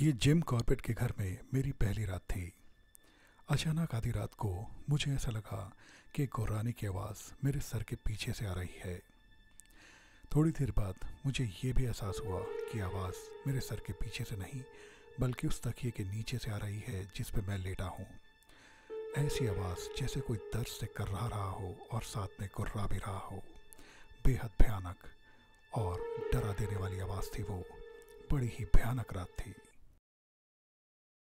ये Jim Corbett के घर में मेरी पहली रात थी। अचानक आधी रात को मुझे ऐसा लगा कि गुर्राने की आवाज़ मेरे सर के पीछे से आ रही है। थोड़ी देर बाद मुझे ये भी एहसास हुआ कि आवाज़ मेरे सर के पीछे से नहीं, बल्कि उस तकिए के नीचे से आ रही है जिस पर मैं लेटा हूँ। ऐसी आवाज़ जैसे कोई दर्द से कर रहा रहा हो और साथ में गुर्रा भी रहा हो। बेहद भयानक और डरा देने वाली आवाज़ थी वो। बड़ी ही भयानक रात थी।